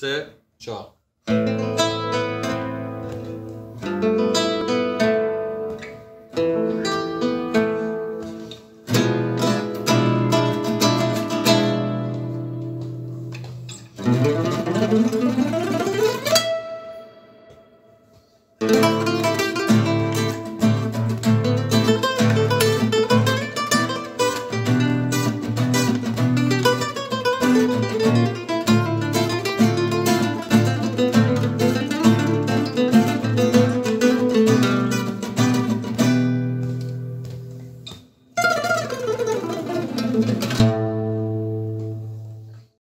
se çal. thank you